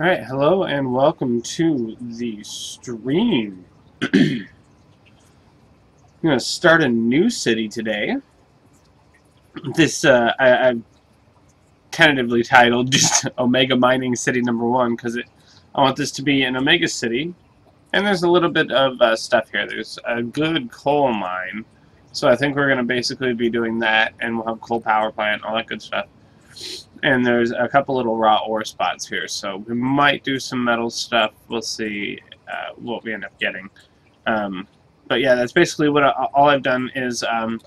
Alright, hello and welcome to the stream. I'm going to start a new city today. This, uh, I, I've tentatively titled just Omega Mining City Number 1 because I want this to be an Omega City. And there's a little bit of uh, stuff here. There's a good coal mine. So I think we're going to basically be doing that and we'll have coal power plant, all that good stuff and there's a couple little raw ore spots here, so we might do some metal stuff. We'll see uh, what we end up getting. Um, but yeah, that's basically what I, all I've done is um,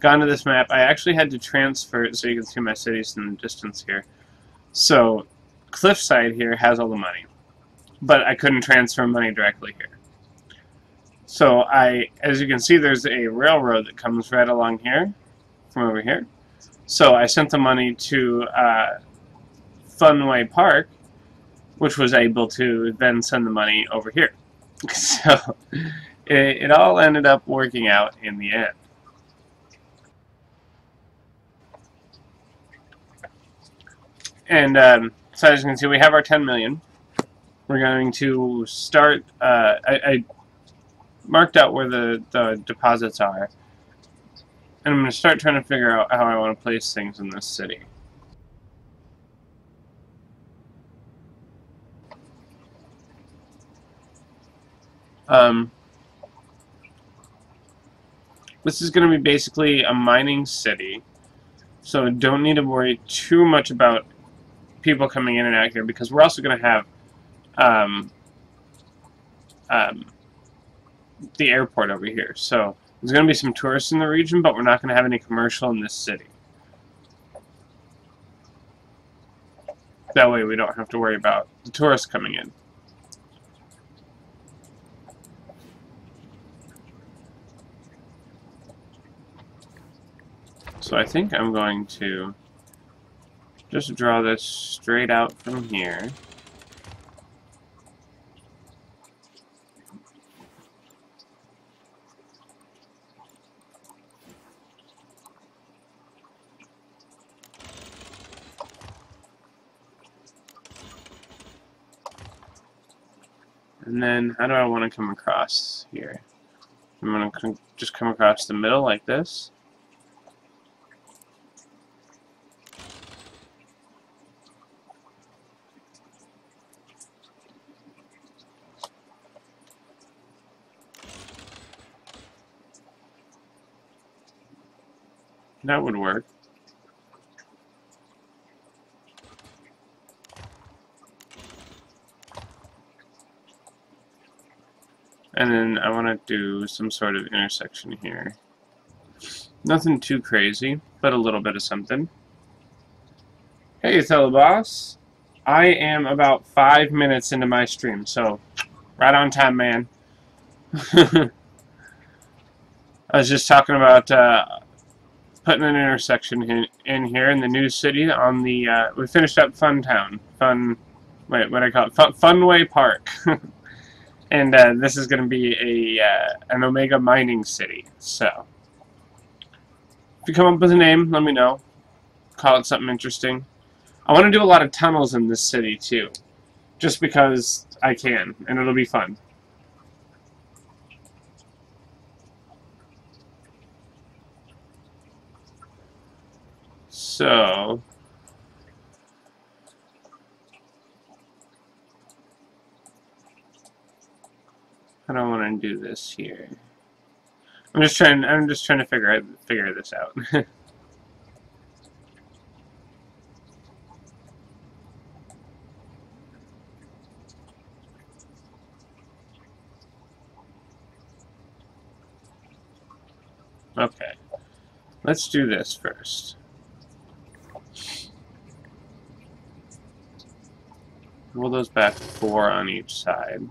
gone to this map. I actually had to transfer it so you can see my cities in the distance here. So Cliffside here has all the money, but I couldn't transfer money directly here. So I, as you can see, there's a railroad that comes right along here, from over here. So I sent the money to uh, Funway Park, which was able to then send the money over here. So it, it all ended up working out in the end. And um, so as you can see, we have our 10 million. We're going to start, uh, I, I marked out where the, the deposits are. And I'm going to start trying to figure out how I want to place things in this city. Um, this is going to be basically a mining city, so don't need to worry too much about people coming in and out here because we're also going to have um, um, the airport over here. So there's going to be some tourists in the region, but we're not going to have any commercial in this city. That way we don't have to worry about the tourists coming in. So I think I'm going to just draw this straight out from here. And then how do I want to come across here? I'm going to just come across the middle like this. That would work. And then I want to do some sort of intersection here. Nothing too crazy, but a little bit of something. Hey, fellow boss. I am about five minutes into my stream, so right on time, man. I was just talking about uh, putting an intersection in, in, here in the new city on the, uh, we finished up Fun Town. Fun, wait, what I call it? Fun, Funway Park. and uh, this is going to be a uh, an Omega mining city. So, if you come up with a name, let me know. Call it something interesting. I want to do a lot of tunnels in this city too, just because I can, and it'll be fun. So, I don't want to do this here. I'm just trying. I'm just trying to figure figure this out. okay, let's do this first. Roll those back four on each side.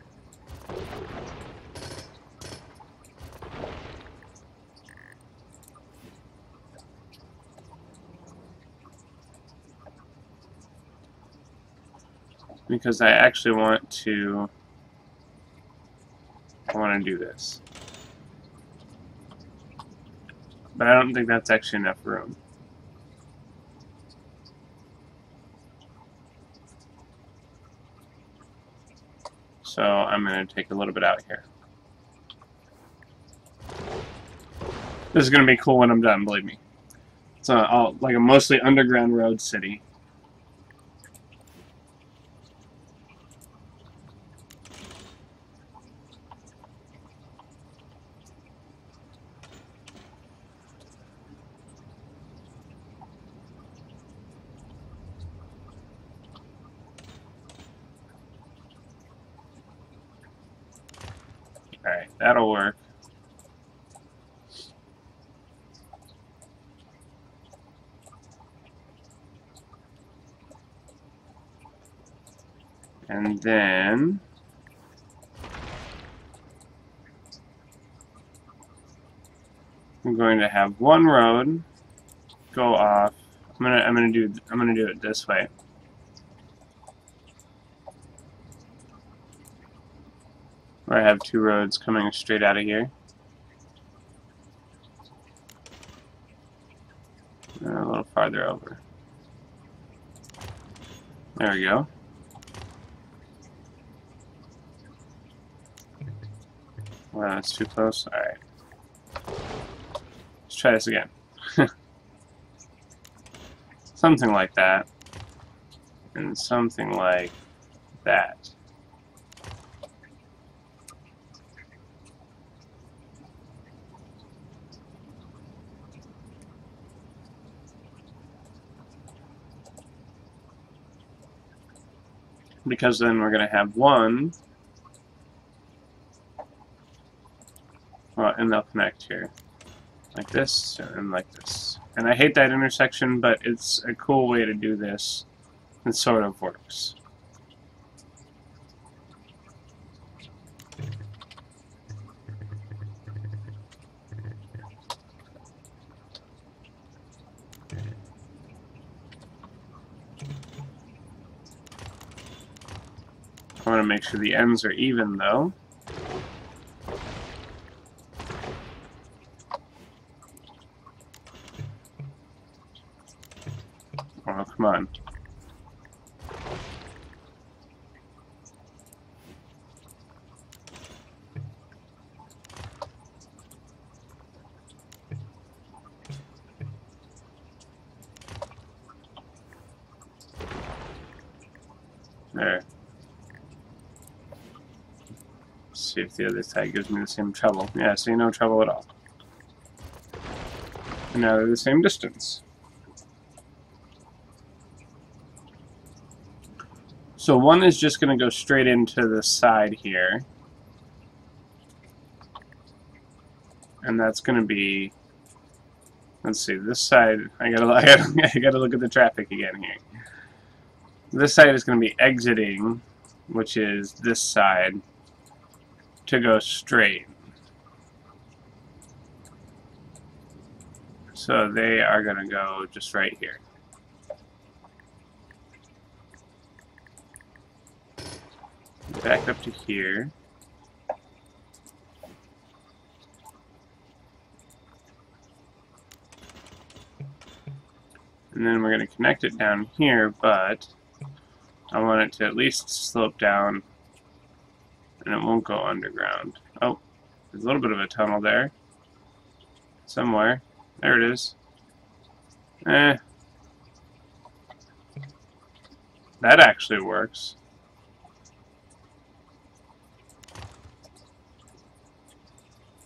Because I actually want to I want to do this. But I don't think that's actually enough room. So I'm going to take a little bit out here. This is going to be cool when I'm done, believe me. It's a, like a mostly underground road city. Alright, that'll work. And then... I'm going to have one road go off. I'm gonna I'm gonna do I'm gonna do it this way. Where I have two roads coming straight out of here. And a little farther over. There we go. Wow, that's too close. Alright. Let's try this again. something like that. And something like that. Because then we're going to have one Well, and they'll connect here. Like this, and like this. And I hate that intersection, but it's a cool way to do this. It sort of works. Want to make sure the ends are even, though. Oh, come on. There. Let's see if the other side gives me the same trouble. Yeah, see, no trouble at all. And now they're the same distance. So one is just going to go straight into the side here. And that's going to be, let's see, this side, I gotta, I gotta, I gotta look at the traffic again here. This side is going to be exiting, which is this side, to go straight. So they are going to go just right here. back up to here. And then we're going to connect it down here, but I want it to at least slope down and it won't go underground. Oh, there's a little bit of a tunnel there. Somewhere. There it is. Eh. That actually works.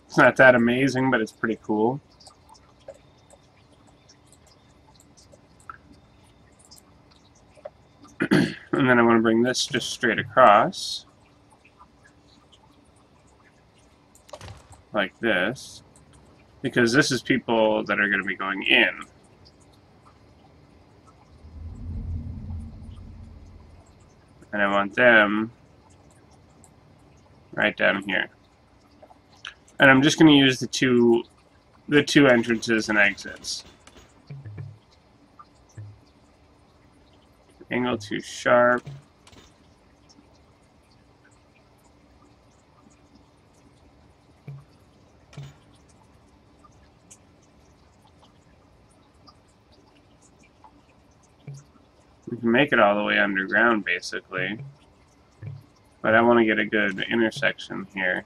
It's not that amazing, but it's pretty cool. and then I want to bring this just straight across. Like this. Because this is people that are going to be going in. And I want them right down here. And I'm just going to use the two, the two entrances and exits. Angle too sharp. We can make it all the way underground, basically. But I want to get a good intersection here.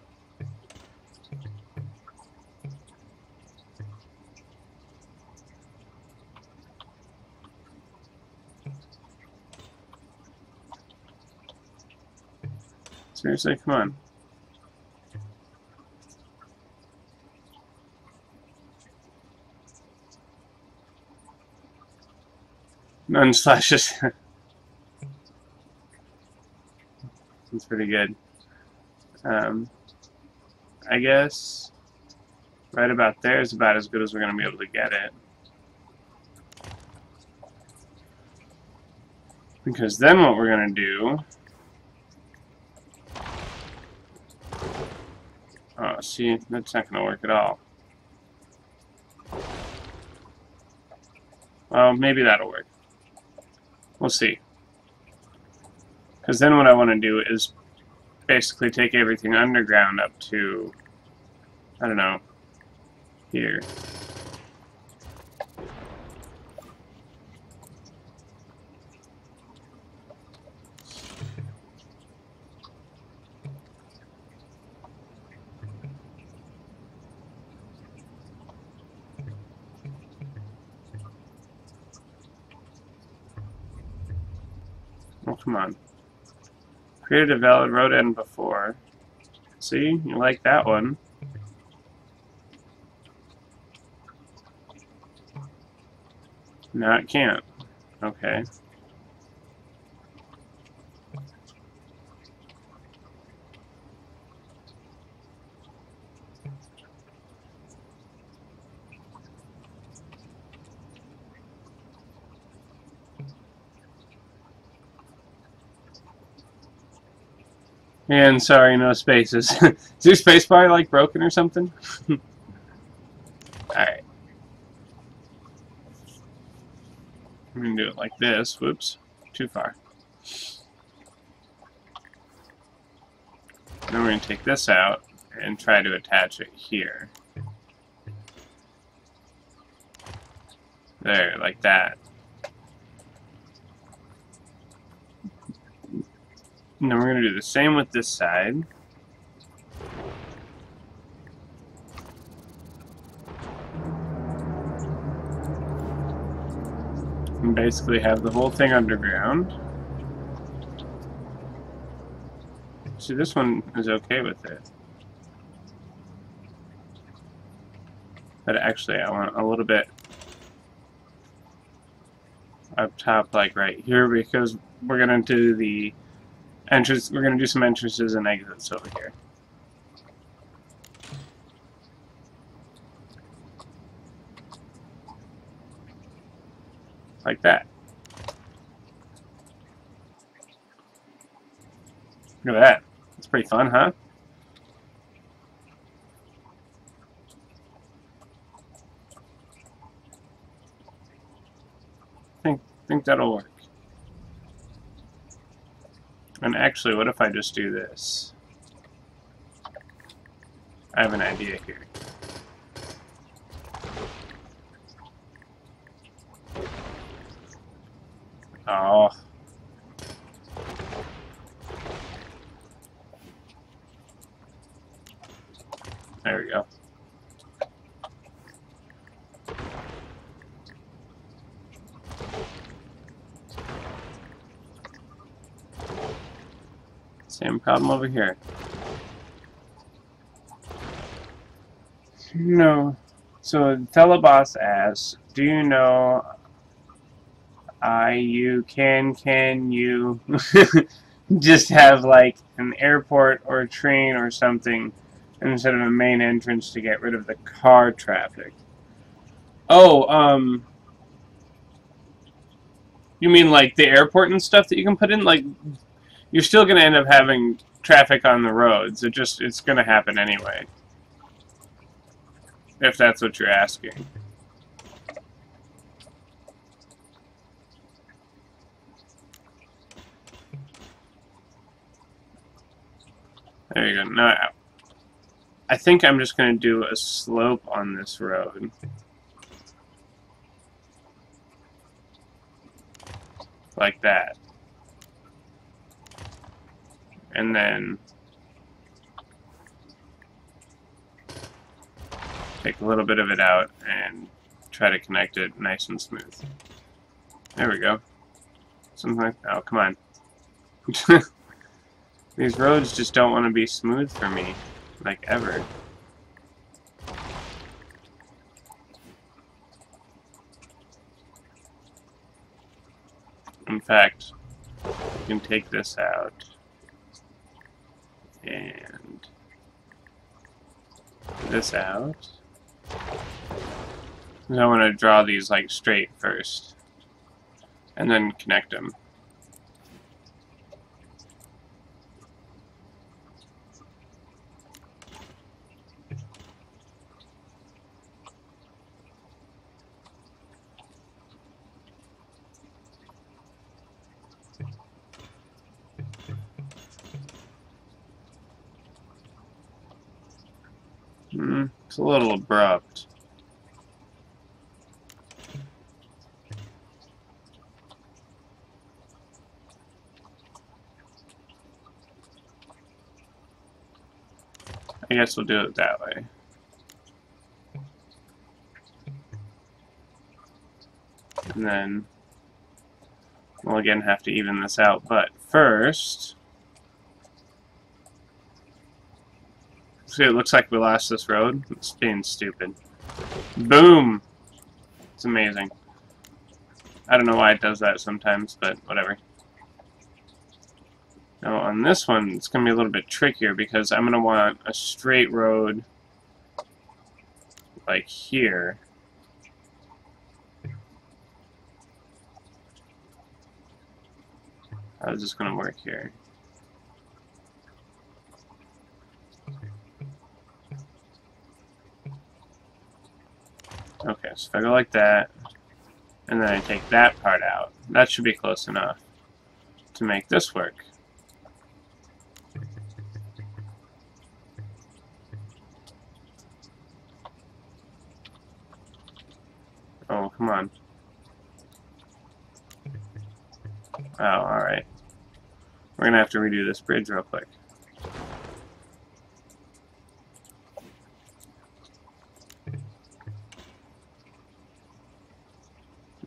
Seriously, come on. None slashes. That's pretty good. Um, I guess right about there is about as good as we're going to be able to get it. Because then what we're going to do Oh, see, that's not going to work at all. Well, maybe that'll work. We'll see. Because then what I want to do is basically take everything underground up to, I don't know, here. On. Created a valid road end before. See? You like that one. No, it can't. Okay. And sorry, no spaces. Is your spacebar like broken or something? Alright. I'm gonna do it like this. Whoops. Too far. Then we're gonna take this out and try to attach it here. There, like that. And then we're going to do the same with this side. And basically have the whole thing underground. See, this one is okay with it. But actually, I want a little bit up top, like right here, because we're going to do the entrance. We're going to do some entrances and exits over here. Like that. Look at that. It's pretty fun, huh? think think that'll work. And actually, what if I just do this? I have an idea here. Oh. There we go. Same problem over here. No. So Teleboss asks, do you know I you can can you just have like an airport or a train or something instead of a main entrance to get rid of the car traffic? Oh, um you mean like the airport and stuff that you can put in like you're still going to end up having traffic on the roads. It just it's going to happen anyway. If that's what you're asking. There you go. No, I think I'm just going to do a slope on this road. Like that. And then take a little bit of it out and try to connect it nice and smooth. There we go. Something like oh come on. These roads just don't want to be smooth for me, like ever. In fact, you can take this out and this out. I want to draw these like straight first and then connect them. Hmm, it's a little abrupt. I guess we'll do it that way. And then we'll again have to even this out, but first It looks like we lost this road. It's being stupid. Boom! It's amazing. I don't know why it does that sometimes, but whatever. Now on this one, it's going to be a little bit trickier because I'm going to want a straight road like here. How's this going to work here? Okay, so if I go like that, and then I take that part out, that should be close enough to make this work. Oh, come on. Oh, alright. We're gonna have to redo this bridge real quick.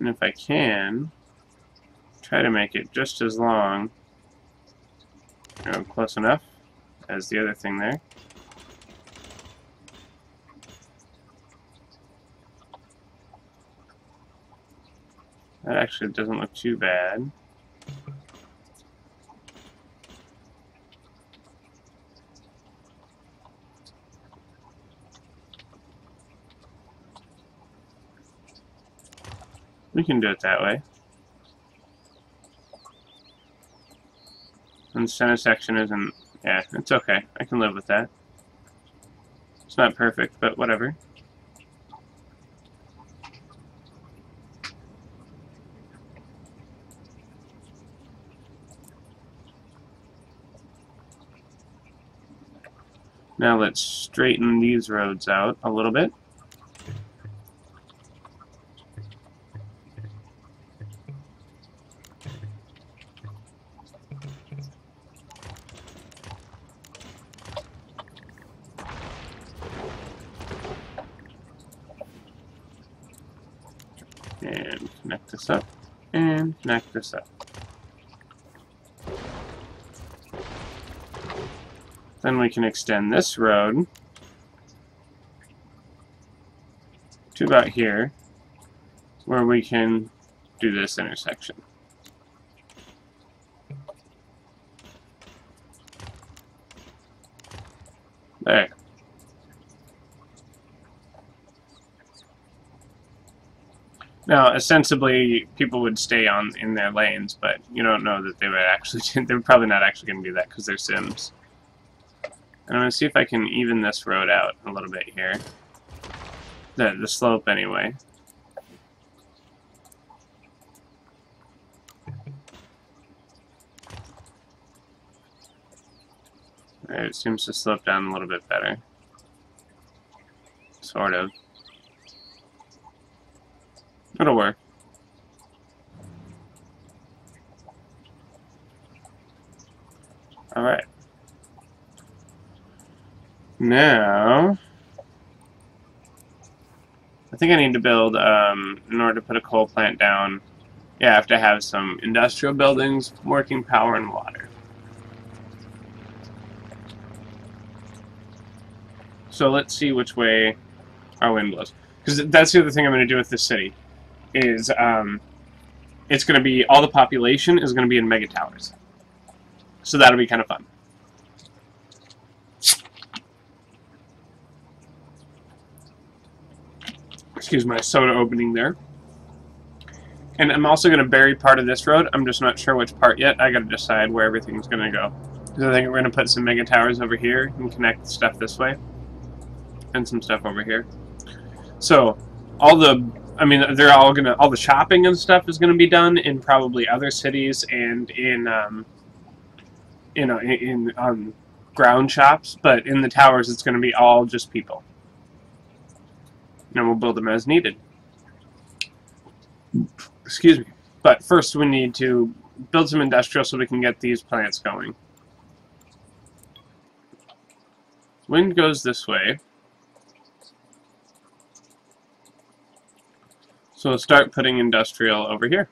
And if I can, try to make it just as long, you know, close enough as the other thing there. That actually doesn't look too bad. We can do it that way. And the center section isn't... Yeah, it's okay. I can live with that. It's not perfect, but whatever. Now let's straighten these roads out a little bit. Connect this up. Then we can extend this road to about here, where we can do this intersection. There. Now, ostensibly, people would stay on in their lanes, but you don't know that they would actually. They're probably not actually going to do that because they're Sims. And I'm going to see if I can even this road out a little bit here. The, the slope, anyway. it seems to slope down a little bit better. Sort of. It'll work. Alright. Now, I think I need to build, um, in order to put a coal plant down, yeah, I have to have some industrial buildings, working power, and water. So let's see which way our wind blows. Because that's the other thing I'm going to do with this city, is um, it's going to be, all the population is going to be in mega towers. So that'll be kind of fun. Excuse my soda opening there. And I'm also going to bury part of this road. I'm just not sure which part yet. I got to decide where everything's going to go. Because I think we're going to put some mega towers over here and connect stuff this way. And some stuff over here. So, all the, I mean, they're all to, all the shopping and stuff is to be done in probably other cities and in, um, you know, in, in um, ground shops. But in the towers, it's to be all just people and we'll build them as needed. Excuse me. But first we need to build some industrial so we can get these plants going. Wind goes this way. So start putting industrial over here.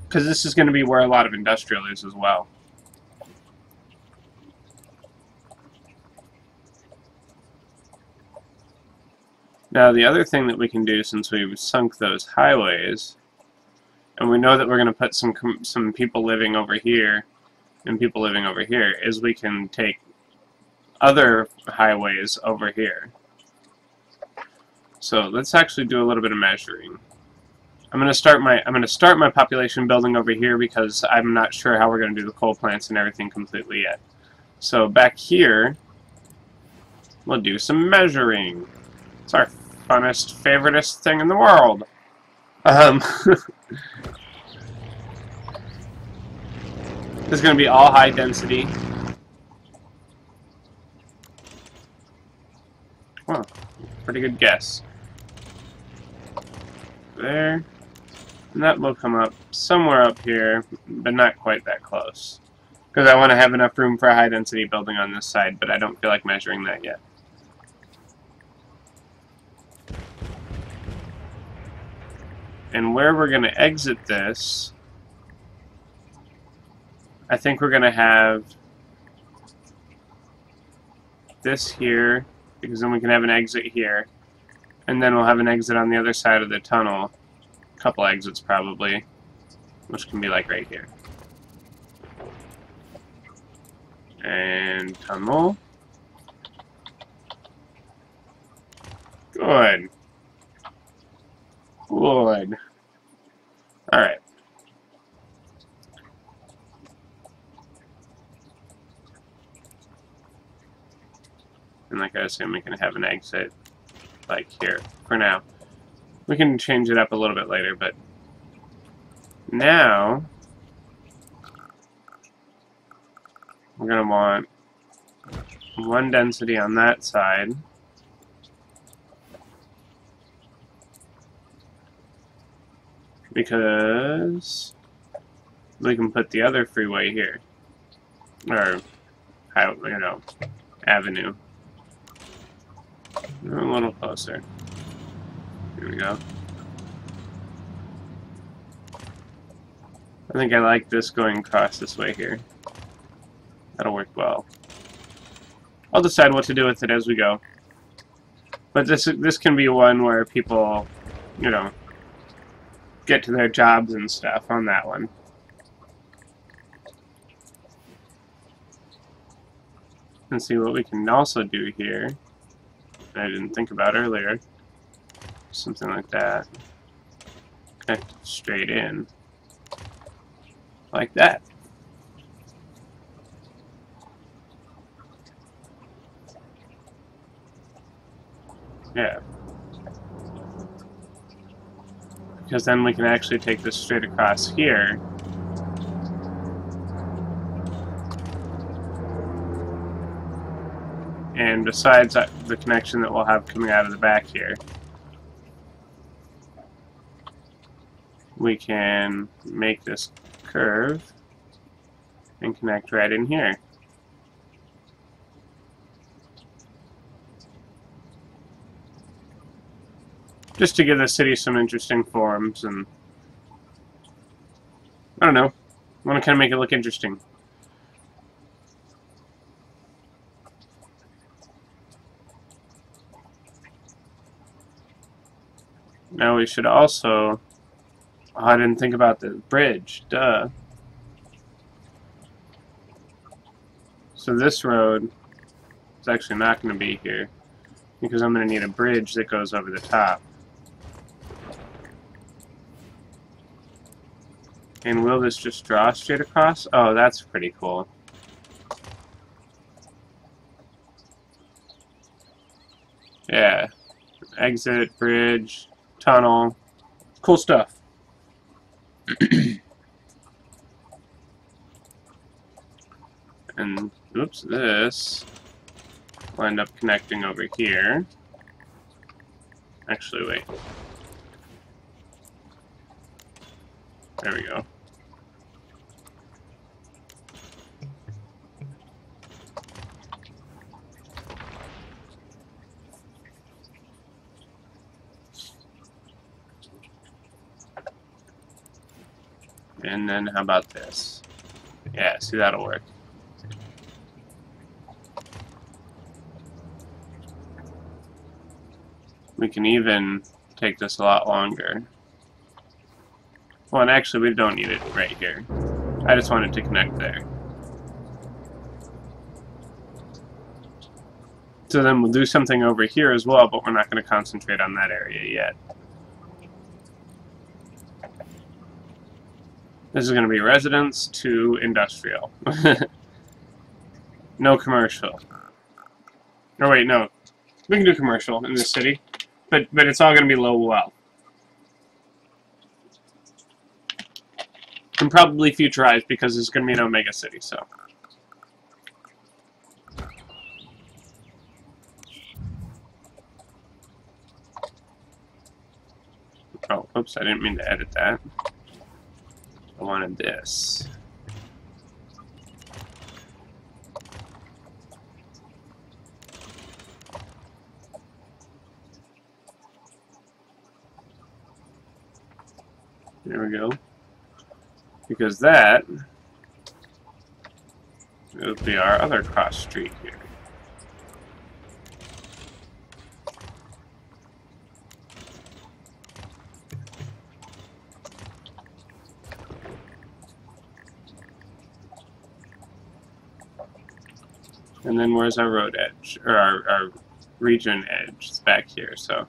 Because this is going to be where a lot of industrial is as well. Now the other thing that we can do since we've sunk those highways, and we know that we're going to put some some people living over here and people living over here, is we can take other highways over here. So let's actually do a little bit of measuring. I'm going to start my I'm to start my population building over here because I'm not sure how we're going to do the coal plants and everything completely yet. So back here, we'll do some measuring. It's our funnest, favoritist thing in the world. Um, this is going to be all high density. Well, pretty good guess. There. And that will come up somewhere up here, but not quite that close. Because I want to have enough room for a high density building on this side, but I don't feel like measuring that yet. And where we're going to exit this, I think we're going to have this here, because then we can have an exit here. And then we'll have an exit on the other side of the tunnel. A couple exits probably, which can be like right here. And tunnel. Good. Good. Alright. And like I assume we can have an exit like here for now. We can change it up a little bit later, but now we're going to want one density on that side because we can put the other freeway here. Or, you know, avenue. A little closer. Here we go. I think I like this going across this way here. That'll work well. I'll decide what to do with it as we go. But this this can be one where people, you know, get to their jobs and stuff on that one. And see what we can also do here. I didn't think about earlier. Something like that. Connect straight in. Like that. Yeah. because then we can actually take this straight across here. And besides the connection that we'll have coming out of the back here. We can make this curve and connect right in here. Just to give the city some interesting forms and I don't know. I want to kind of make it look interesting. Now we should also... Oh, I didn't think about the bridge. Duh. So this road is actually not going to be here because I'm going to need a bridge that goes over the top. And will this just draw straight across? Oh, that's pretty cool. Yeah. Exit, bridge, tunnel. Cool stuff. and, oops, this will end up connecting over here. Actually, wait. There we go. And then how about this? Yeah, see that'll work. We can even take this a lot longer. Well, and actually we don't need it right here. I just wanted to connect there. So then we'll do something over here as well, but we're not going to concentrate on that area yet. This is going to be residence to industrial. no commercial. Or wait, no. We can do commercial in this city, but but it's all going to be low well. And probably futurized because it's going to be an Omega City, so. Oh, oops, I didn't mean to edit that. I wanted this. There we go. Because that would be our other cross street here. And then where's our road edge, or our, our region edge? It's back here, so.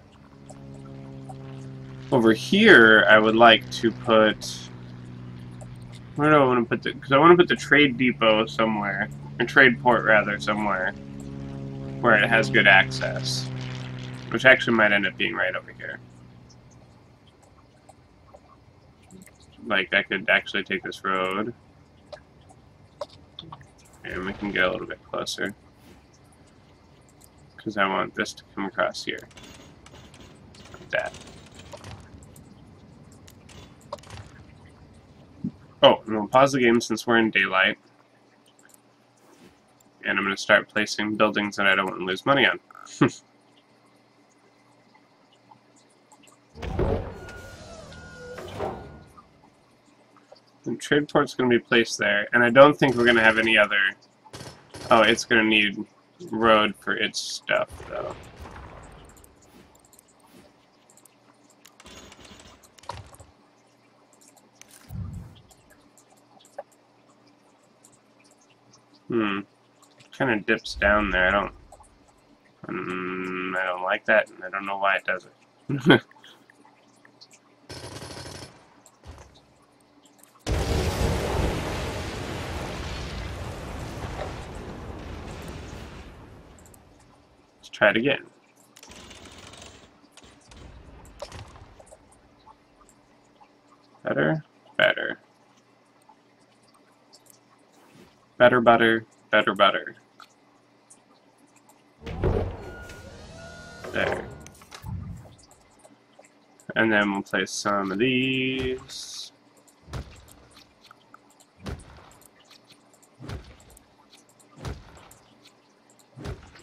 Over here, I would like to put... Where do I want to put the... Because I want to put the trade depot somewhere, or trade port, rather, somewhere, where it has good access. Which actually might end up being right over here. Like, I could actually take this road. And we can get a little bit closer. Because I want this to come across here. Like that. Oh, and we'll pause the game since we're in daylight. And I'm going to start placing buildings that I don't want to lose money on. The trade port's going to be placed there, and I don't think we're going to have any other... Oh, it's going to need road for its stuff, though. Hmm. Kind of dips down there. I don't... Um, I don't like that, and I don't know why it does it. Try it again. Better, better. Better, butter, better, butter. There. And then we'll place some of these.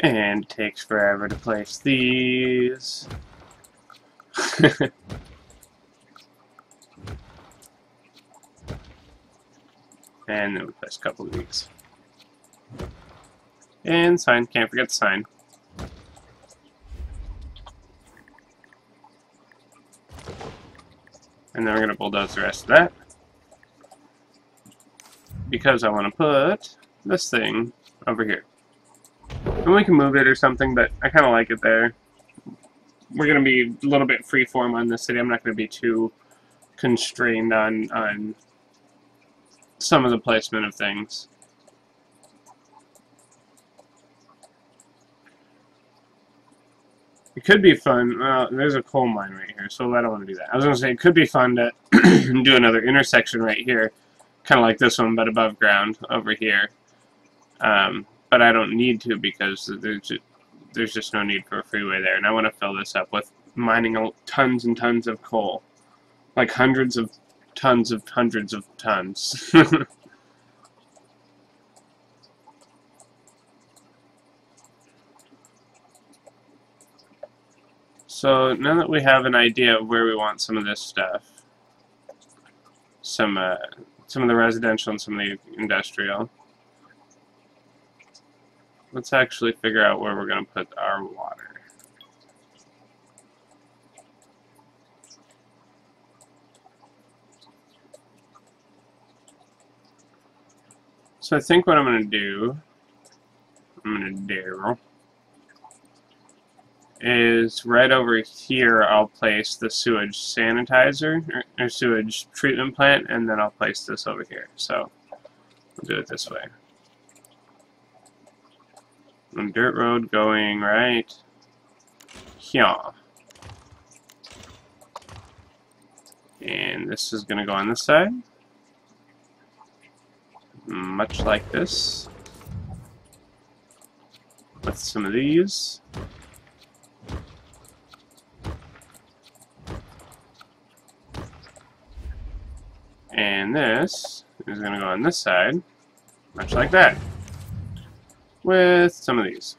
And it takes forever to place these. and then we place a couple of these. And sign, can't forget the sign. And then we're going to bulldoze the rest of that. Because I want to put this thing over here. And we can move it or something, but I kind of like it there. We're going to be a little bit freeform on this city. I'm not going to be too constrained on, on some of the placement of things. It could be fun. Well, there's a coal mine right here, so I don't want to do that. I was going to say it could be fun to do another intersection right here, kind of like this one, but above ground over here. Um, but I don't need to because there's just, there's just no need for a freeway there, and I want to fill this up with mining tons and tons of coal, like hundreds of tons of hundreds of tons. So now that we have an idea of where we want some of this stuff, some uh, some of the residential and some of the industrial, let's actually figure out where we're going to put our water. So I think what I'm going to do, I'm going to do is right over here I'll place the sewage sanitizer or, or, sewage treatment plant and then I'll place this over here so we'll do it this way and dirt road going right here. And this is gonna go on this side. Much like this. With some of these. And this is going to go on this side, much like that, with some of these.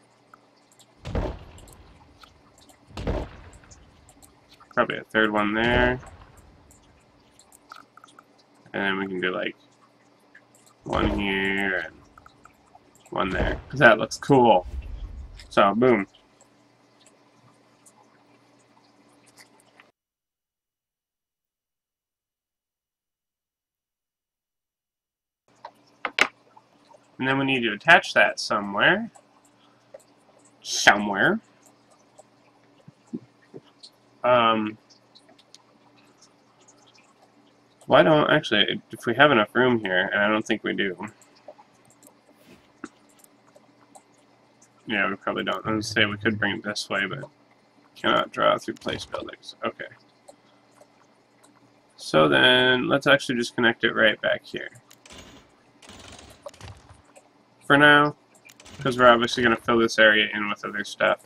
Probably a third one there. And then we can do like one here and one there. Because that looks cool. So, boom. And then we need to attach that somewhere. Somewhere. Um, why don't, actually, if we have enough room here, and I don't think we do. Yeah, we probably don't. I was say we could bring it this way, but cannot draw through place buildings. Okay. So then, let's actually just connect it right back here for now, because we're obviously going to fill this area in with other stuff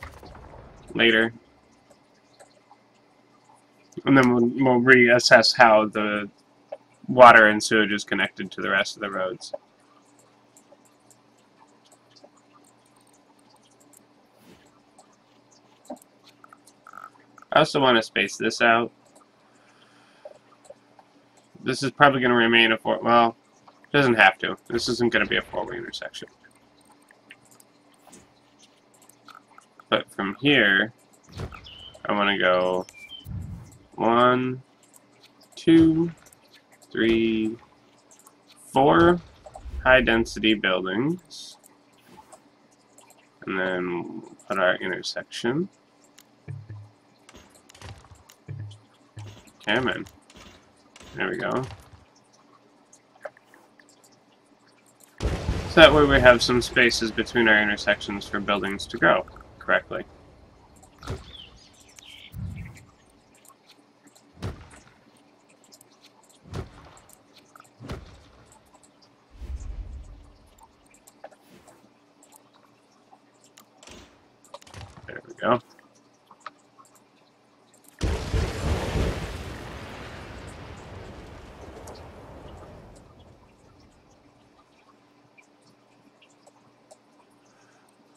later. And then we'll, we'll reassess how the water and sewage is connected to the rest of the roads. I also want to space this out. This is probably going to remain a four, well, doesn't have to. This isn't going to be a four-way intersection. But from here, I want to go one, two, three, four high-density buildings. And then put our intersection. Come in. There we go. So that way we have some spaces between our intersections for buildings to grow correctly. There we go.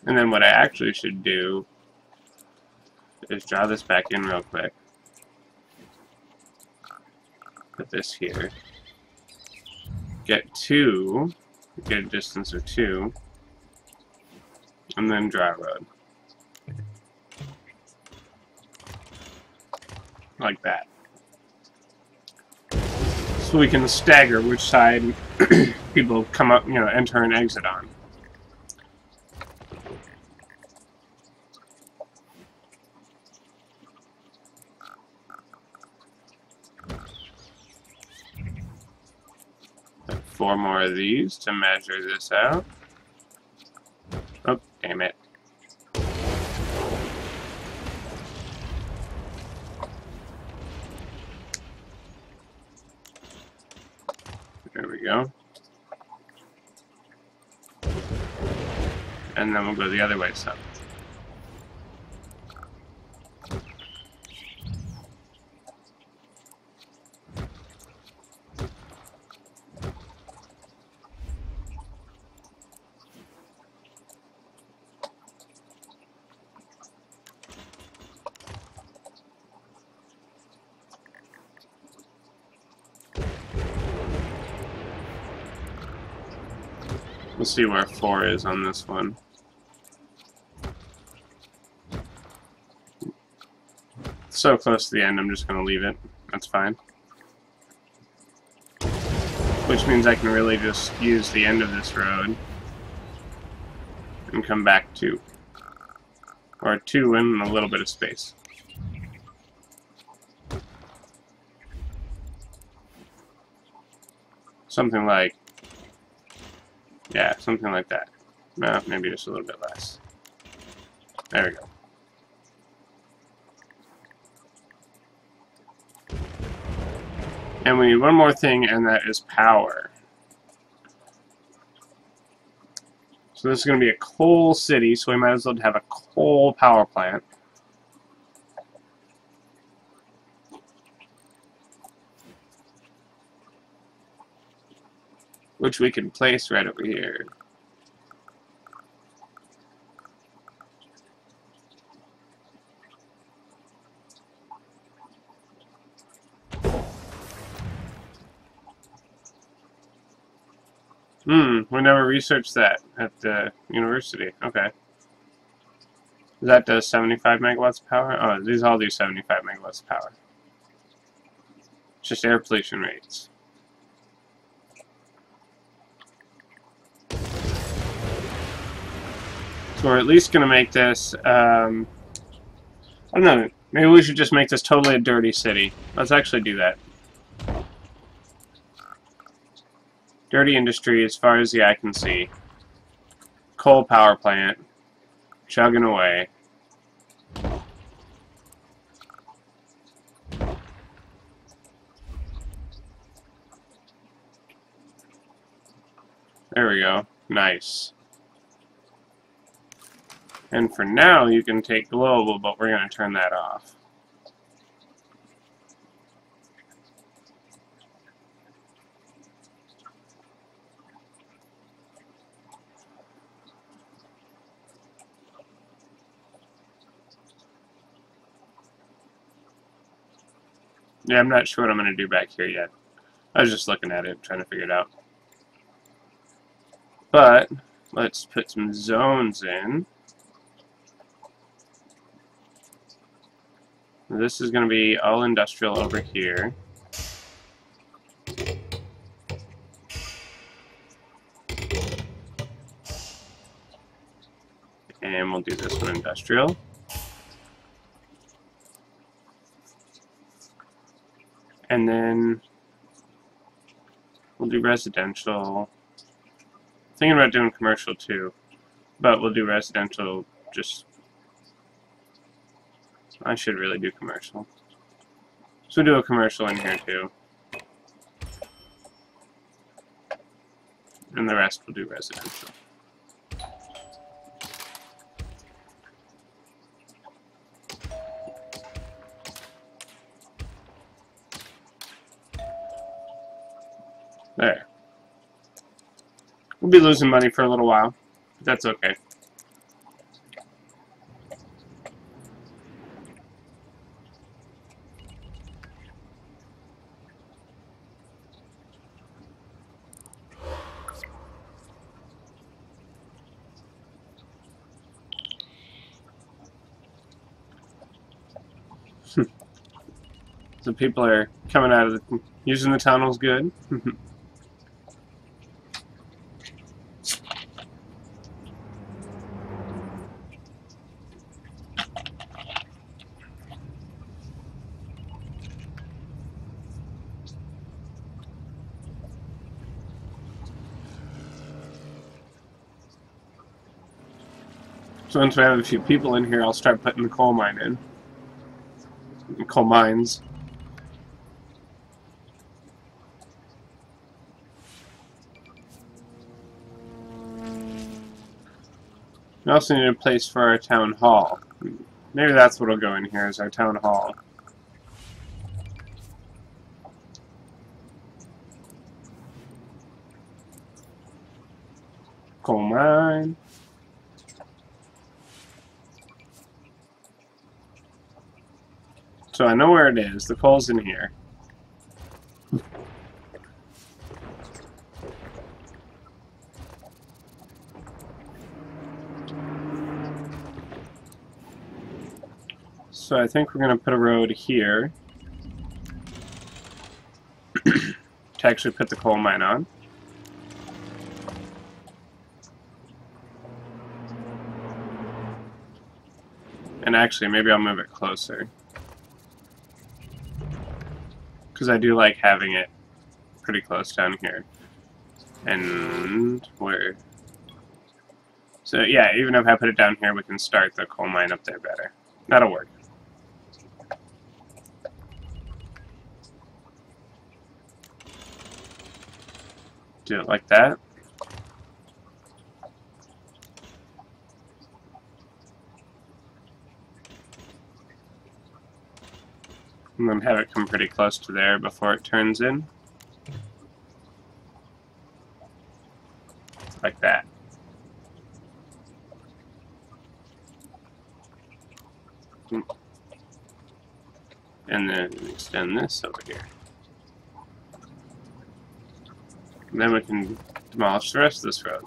And then what I actually should do is draw this back in real quick. Put this here. Get two. Get a distance of two. And then dry road. Like that. So we can stagger which side people come up, you know, enter and exit on. Four more of these to measure this out. Oh, damn it. There we go. And then we'll go the other way some. We'll see where 4 is on this one. So close to the end, I'm just going to leave it. That's fine. Which means I can really just use the end of this road and come back to or two in a little bit of space. Something like yeah, something like that. Maybe just a little bit less. There we go. And we need one more thing, and that is power. So this is going to be a coal city, so we might as well have a coal power plant. Which we can place right over here. Hmm, we never researched that at the university. Okay. That does 75 megawatts of power? Oh, these all do 75 megawatts of power. Just air pollution rates. We're at least going to make this, um, I don't know, maybe we should just make this totally a dirty city. Let's actually do that. Dirty industry as far as the eye can see. Coal power plant. Chugging away. There we go. Nice. And for now, you can take global, but we're going to turn that off. Yeah, I'm not sure what I'm going to do back here yet. I was just looking at it, trying to figure it out. But, let's put some zones in. This is going to be all industrial over here. And we'll do this one industrial. And then we'll do residential. Thinking about doing commercial too, but we'll do residential just I should really do commercial. So do a commercial in here too. And the rest will do residential. There. We'll be losing money for a little while, but that's okay. so people are coming out of the, using the tunnels good. So once we have a few people in here, I'll start putting the coal mine in. Coal mines. We also need a place for our town hall. Maybe that's what'll go in here, is our town hall. Coal mine. So I know where it is. The coal's in here. So I think we're going to put a road here to actually put the coal mine on. And actually, maybe I'll move it closer because I do like having it pretty close down here. And where? So yeah, even if I put it down here, we can start the coal mine up there better. That'll work. Do it like that. And then have it come pretty close to there before it turns in. Like that. And then extend this over here. And then we can demolish the rest of this road.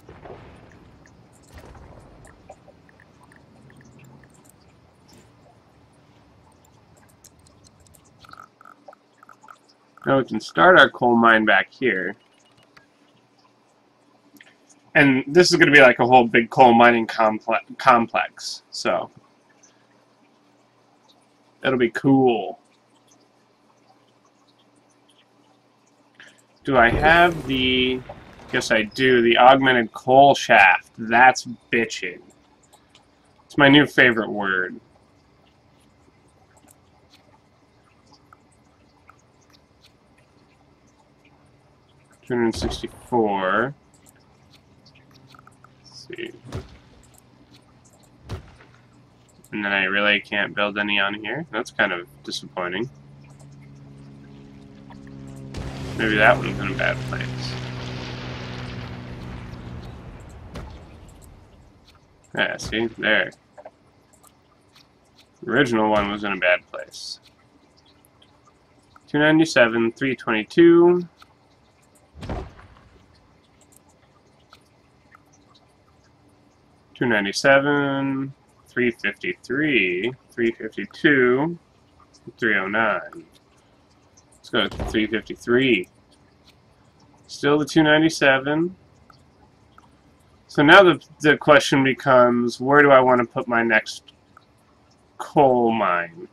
Now we can start our coal mine back here. And this is going to be like a whole big coal mining comple complex, so it'll be cool. Do I have the... Yes, I do. The augmented coal shaft. That's bitching. It's my new favorite word. 264. Let's see. And then I really can't build any on here. That's kind of disappointing. Maybe that one's in a bad place. Yeah, see? There. The original one was in a bad place. 297, 322. 297, 353, 352, 309. Let's go to 353. Still the 297. So now the, the question becomes, where do I want to put my next coal mine?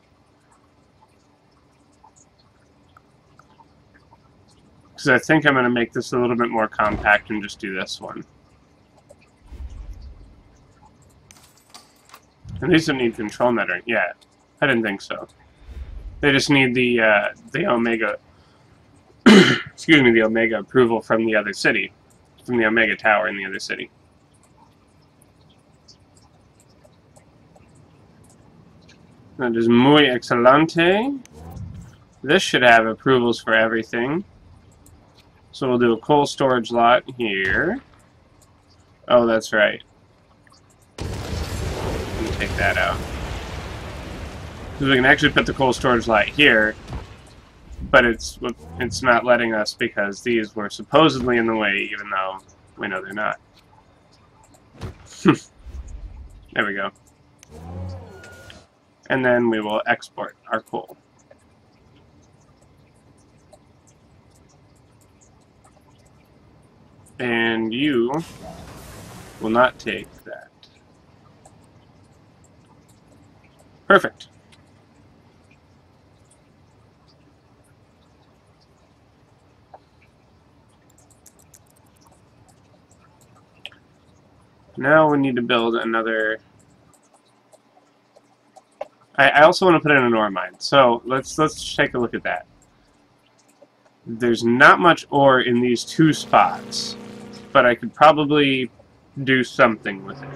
Because I think I'm going to make this a little bit more compact and just do this one. And these don't need control metering. Yeah, I didn't think so. They just need the uh, the Omega, excuse me, the Omega approval from the other city, from the Omega Tower in the other city. That is muy excelente. This should have approvals for everything. So we'll do a coal storage lot here. Oh, that's right take that out. So we can actually put the coal storage lot here, but it's it's not letting us because these were supposedly in the way, even though we know they're not. there we go. and then we will export our coal. And you will not take that. Perfect. Now we need to build another... I, I also want to put in an ore mine, so let's let's take a look at that. There's not much ore in these two spots, but I could probably do something with it.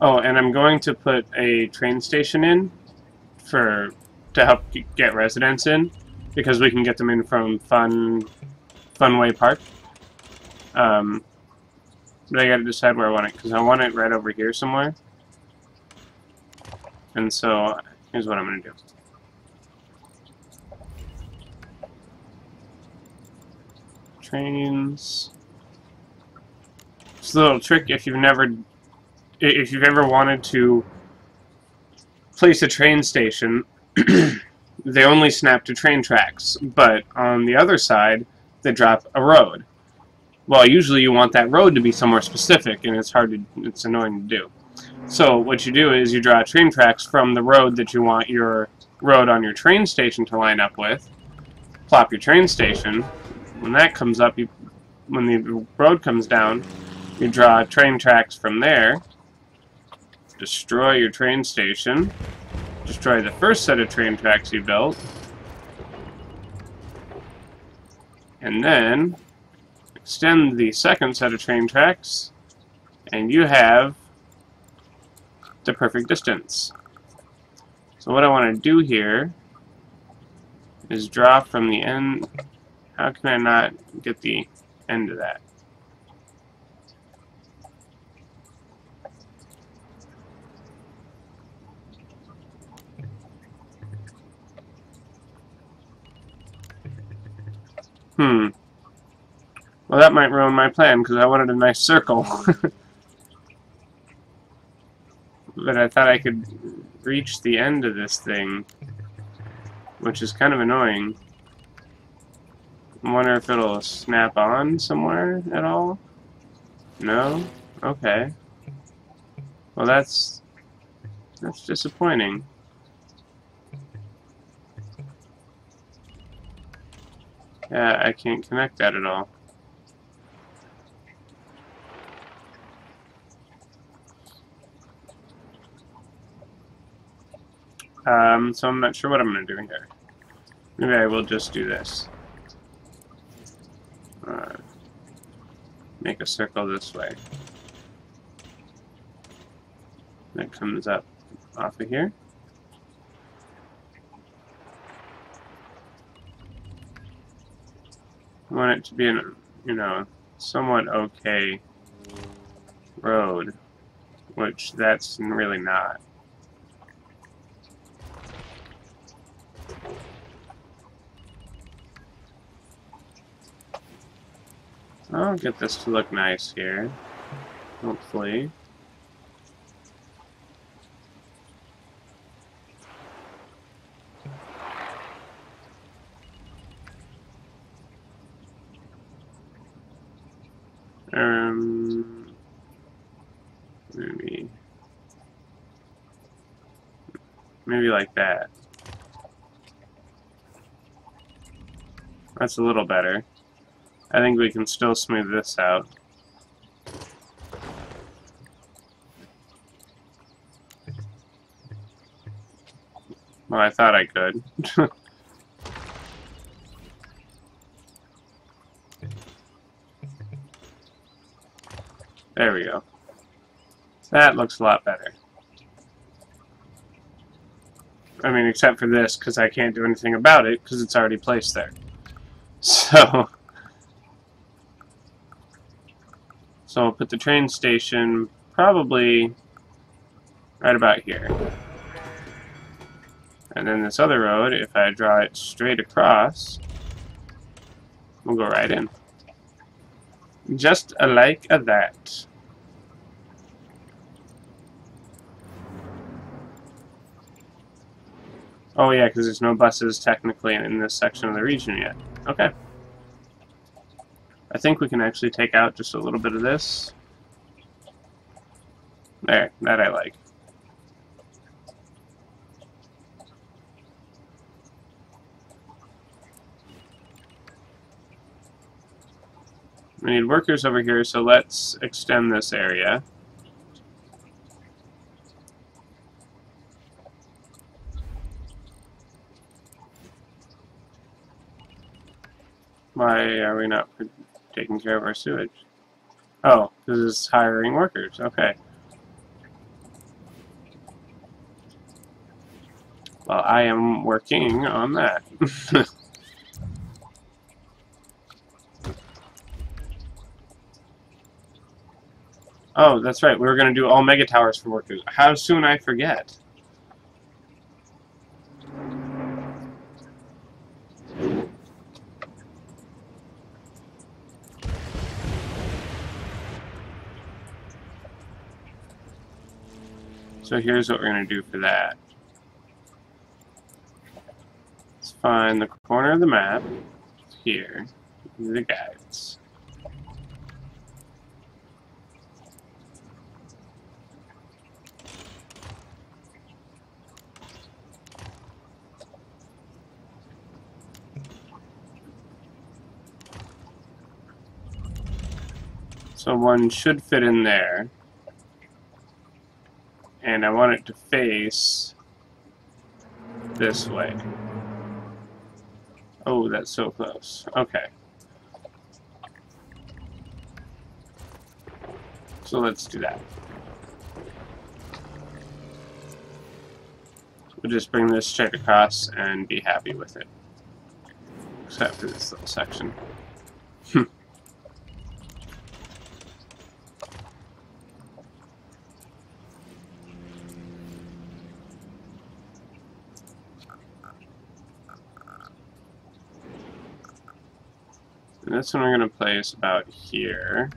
Oh, and I'm going to put a train station in for to help get residents in because we can get them in from Fun Funway Park. Um, but I got to decide where I want it because I want it right over here somewhere. And so here's what I'm to do. Trains. It's a little trick if you've never if you've ever wanted to place a train station, they only snap to train tracks, but on the other side, they drop a road. Well, usually you want that road to be somewhere specific, and it's hard to, it's annoying to do. So what you do is you draw train tracks from the road that you want your road on your train station to line up with, plop your train station, when that comes up, you, when the road comes down, you draw train tracks from there, destroy your train station, destroy the first set of train tracks you built, and then extend the second set of train tracks, and you have the perfect distance. So what I want to do here is draw from the end. How can I not get the end of that? Hmm. Well, that might ruin my plan, because I wanted a nice circle. but I thought I could reach the end of this thing, which is kind of annoying. I wonder if it'll snap on somewhere at all? No? Okay. Well, that's... that's disappointing. Yeah, I can't connect that at all. Um, so I'm not sure what I'm going to do here. Maybe I will just do this. Uh, make a circle this way. That comes up off of here. I want it to be an, you know, somewhat okay road, which that's really not. I'll get this to look nice here, hopefully. Um, maybe, maybe like that. That's a little better. I think we can still smooth this out. Well, I thought I could. there we go. That looks a lot better. I mean, except for this, because I can't do anything about it, because it's already placed there. So... So I'll put the train station probably right about here. And then this other road, if I draw it straight across, we'll go right in. Just a like that. Oh yeah, because there's no buses technically in this section of the region yet. Okay. I think we can actually take out just a little bit of this. There, that I like. We need workers over here, so let's extend this area. Why are we not taking care of our sewage? Oh, this is hiring workers. Okay. Well, I am working on that. oh, that's right. We were going to do all mega towers for workers. How soon I forget. So here's what we're going to do for that. Let's find the corner of the map here, the guides. So one should fit in there and I want it to face this way. Oh, that's so close. Okay. So let's do that. We'll just bring this straight across and be happy with it. Except for this little section. This one we're going to place about here.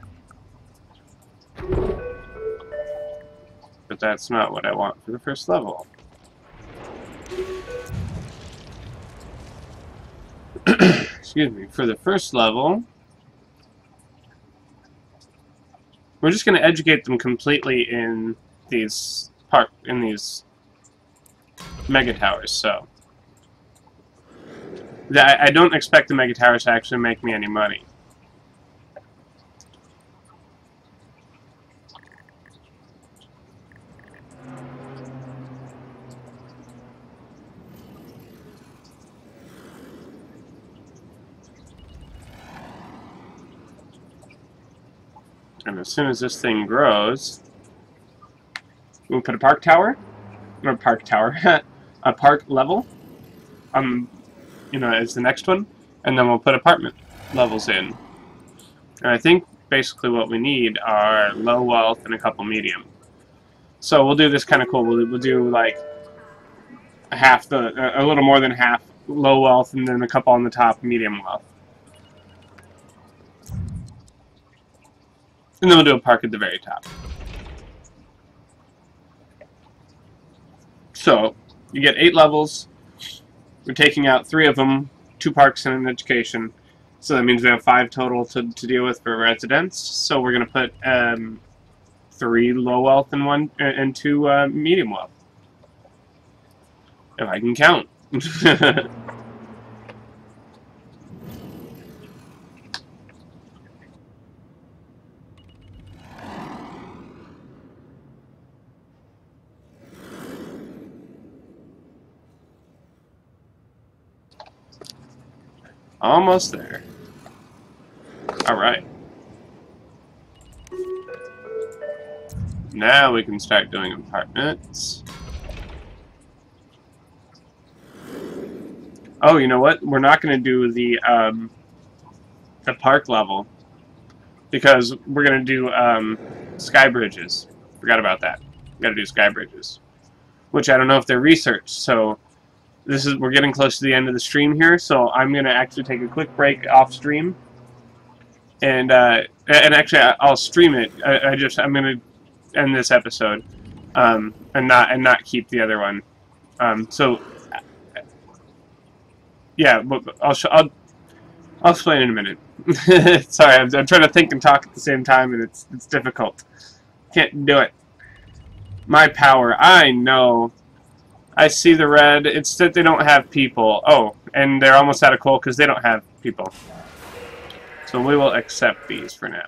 But that's not what I want for the first level. Excuse me. For the first level, we're just going to educate them completely in these park in these mega towers. So I, don't expect the Mega Towers to actually make me any money. And as soon as this thing grows, we'll put a park tower, or park tower, a park level um, you know, as the next one, and then we'll put apartment levels in. And I think basically what we need are low wealth and a couple medium. So we'll do this kind of cool. We'll, we'll do like a half the, a little more than half low wealth, and then a couple on the top medium wealth. And then we'll do a park at the very top. So, you get eight levels, we're taking out three of them, two parks and an education. So that means we have five total to, to deal with for residents. So we're going to put um, three low wealth and one and two uh, medium wealth. If I can count. Almost there. Alright. Now we can start doing apartments. Oh, you know what? We're not going to do the, um, the park level. Because we're going to do, um, sky bridges. Forgot about that. We got to do sky bridges. Which I don't know if they're researched, so this is we're getting close to the end of the stream here, so I'm gonna actually take a quick break off stream, and uh, and actually I'll stream it. I, I just I'm gonna end this episode, um, and not and not keep the other one. Um, so yeah, but I'll I'll I'll explain in a minute. Sorry, I'm, I'm trying to think and talk at the same time, and it's it's difficult. Can't do it. My power. I know. I see the red. It's that they don't have people. Oh, and they're almost out of coal because they don't have people. So we will accept these for now.